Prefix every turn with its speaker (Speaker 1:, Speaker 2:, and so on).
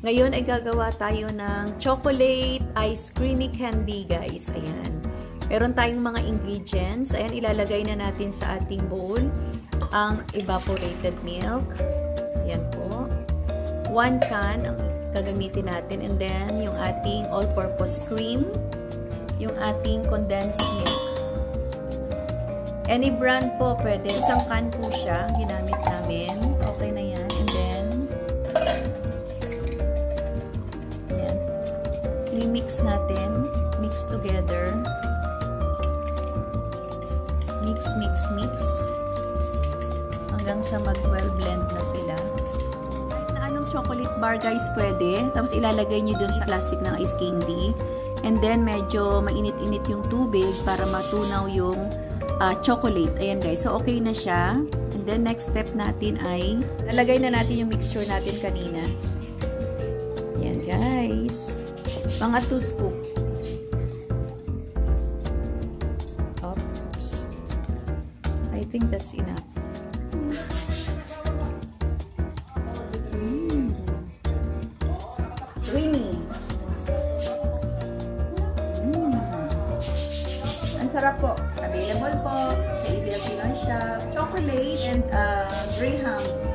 Speaker 1: Ngayon ay gagawa tayo ng chocolate ice creamy candy, guys. Ayan. Meron tayong mga ingredients. Ayan, ilalagay na natin sa ating bowl ang evaporated milk. Ayan po. One can ang gagamitin natin. And then, yung ating all-purpose cream. Yung ating condensed milk. Any brand po, pwede. Isang can po siya, ginamit namin. I-mix natin. Mix together. Mix, mix, mix. Hanggang sa mag-well blend na sila. Kahit na anong chocolate bar guys pwede. Tapos ilalagay nyo dun sa plastic ng ice candy. And then, medyo mainit-init yung tubig para matunaw yung uh, chocolate. Ayan guys. So, okay na siya. And then, next step natin ay lalagay na natin yung mixture natin kanina. Ayan guys. Mga 2 scoop. Oops. I think that's enough. Mm. Creamy. Mm. Sarap po. Available po sa Ideal Pinoy Shop. Chocolate and uh. Graham